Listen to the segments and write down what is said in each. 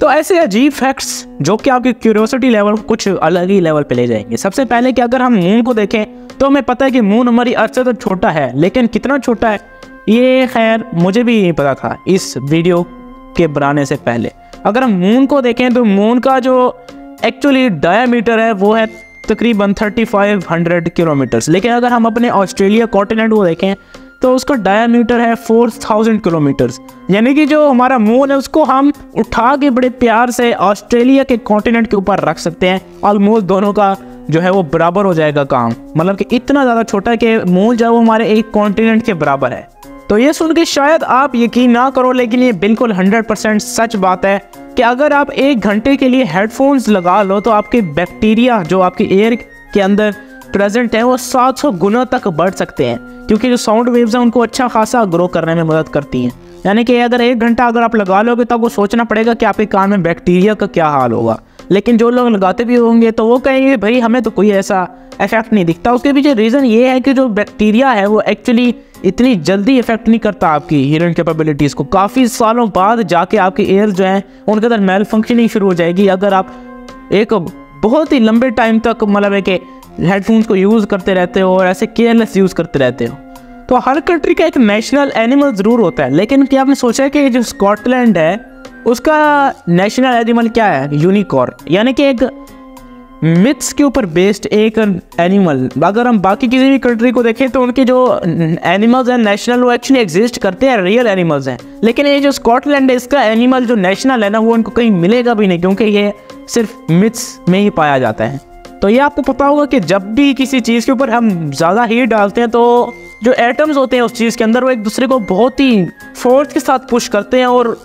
तो ऐसे अजीब फैक्ट्स जो कि आपकी क्यूरियोसिटी लेवल कुछ अलग ही लेवल पे ले जाएँगे। सबसे पहले कि अगर हम मून को देखें तो हमें पता है कि मून हमारी अर्थ से तो छोटा है, लेकिन कितना छोटा है? ये खैर मुझे भी नहीं पता था इस वीडियो के बनाने से पहले। अगर हम मून को देखें तो मून का जो एक्चुअली डायामीटर है, वो है तकरीबन 3500 किलोमीटर्स लेकिन अगर हम अपने ऑस्ट्रेलिया कॉन्टिनेंट को देखें तो उसका डायामीटर है 4000 किलोमीटर्स यानी कि जो हमारा मून है, उसको हम उठा के बड़े प्यार से ऑस्ट्रेलिया के कॉन्टिनेंट के ऊपर रख सकते हैं। ऑलमोस्ट दोनों का जो है वो बराबर हो जाएगा काम। मतलब कि इतना ज़्यादा छोटा है कि मून जो वो हमारे एक कॉन्टिनेंट के बराबर है। तो ये सुन के शायद आप यकीन ना करो, लेकिन ये बिल्कुल 100% सच बात है कि अगर आप एक घंटे के लिए हेडफोन्स लगा लो तो आपके बैक्टीरिया जो आपके एयर के अंदर प्रेजेंट है, वो 700 गुना तक बढ़ सकते हैं, क्योंकि जो साउंड वेव्स हैं, उनको अच्छा खासा ग्रो करने में मदद करती हैं। यानी कि अगर एक घंटा अगर आप लगा लोगे तो आपको सोचना पड़ेगा कि आपके कान में बैक्टीरिया का क्या हाल होगा। लेकिन जो लोग लगाते भी होंगे तो वो कहेंगे, भाई, हमें तो कोई ऐसा इफ़ेक्ट नहीं दिखता। उसके पीछे रीज़न ये है कि जो बैक्टीरिया है, वो एक्चुअली इतनी जल्दी इफ़ेक्ट नहीं करता आपकी हीरोइन कैपेबिलिटीज़ को। काफ़ी सालों बाद जाके आपके एयर जो है, उनके अंदर मेल फंक्शनिंग शुरू हो जाएगी। अगर आप एक बहुत ही लंबे टाइम तक मतलब है कि हेडफोन्स को यूज़ करते रहते हो और ऐसे केयरलेस यूज़ करते रहते हो। तो हर कंट्री का एक नेशनल एनिमल ज़रूर होता है, लेकिन क्या आपने सोचा है कि जो स्कॉटलैंड है, उसका नेशनल एनिमल क्या है? यूनिकॉर्न यानी कि एक मिथ्स के ऊपर बेस्ड एक एनिमल अगर हम बाकी किसी भी कंट्री को देखें तो उनके जो एनिमल्स हैं नेशनल वो एक्चुअली एग्जिस्ट करते हैं रियल एनिमल्स हैं। लेकिन ये जो स्कॉटलैंड है, इसका एनिमल जो नेशनल है ना, वो उनको कहीं मिलेगा भी नहीं, क्योंकि ये सिर्फ़ मिथ्स में ही पाया जाता है। तो ये आपको पता होगा कि जब भी किसी चीज़ के ऊपर हम ज़्यादा हीट डालते हैं तो जो एटम्स होते हैं उस चीज़ के अंदर वो एक दूसरे को बहुत ही फोर्स के साथ पुश करते हैं और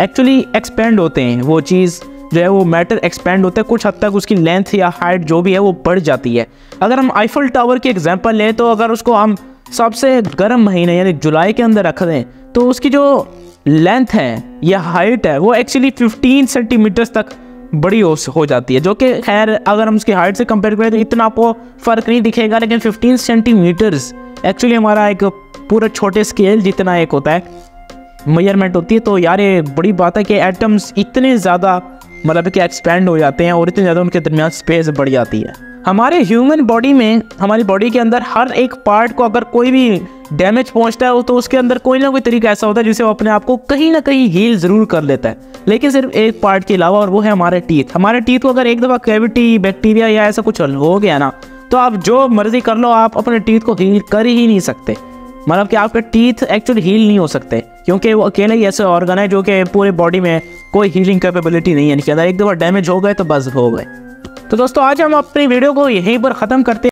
एक्चुअली एक्सपेंड होते हैं। वो चीज़ जो है वो मैटर एक्सपेंड होता है। कुछ हद तक उसकी लेंथ या हाइट जो भी है वो बढ़ जाती है। अगर हम आईफल टावर की एग्जांपल लें तो अगर उसको हम सबसे गर्म महीने यानी जुलाई के अंदर रख दें तो उसकी जो लेंथ है या हाइट है, वो एक्चुअली 15 सेंटीमीटर्स तक बड़ी हो, हो जाती है जो कि खैर अगर हम उसकी हाइट से कंपेयर करें तो इतना आपको फ़र्क नहीं दिखेगा लेकिन 15 सेंटीमीटर्स एक्चुअली हमारा एक पूरा छोटे स्केल जितना एक होता है मेज़रमेंट होती है। तो यार ये बड़ी बात है कि एटम्स इतने ज़्यादा मतलब कि एक्सपेंड हो जाते हैं और इतने ज़्यादा उनके दरमियान स्पेस बढ़ जाती है। हमारे ह्यूमन बॉडी में, हमारी बॉडी के अंदर हर एक पार्ट को अगर कोई भी डैमेज पहुँचता है तो उसके अंदर कोई ना कोई तरीका ऐसा होता है जिसे वो अपने आप को कहीं ना कहीं हील ज़रूर कर लेता है। लेकिन सिर्फ़ एक पार्ट के अलावा और वो है हमारे टीथ हमारे टीथ को अगर एक दफ़ा कैविटी बैक्टीरिया या ऐसा कुछ हो गया ना तो आप जो मर्ज़ी कर लो, आप अपने टीथ को हील कर ही नहीं सकते। मतलब कि आपके टीथ एक्चुअली हील नहीं हो सकते, क्योंकि वो अकेले ही ऐसे ऑर्गन है जो कि पूरे बॉडी में कोई हीलिंग कैपेबिलिटी नहीं है। इनके एक दफ़ा डैमेज हो गए तो बस हो गए। तो दोस्तों आज हम अपनी वीडियो को यहीं पर ख़त्म करते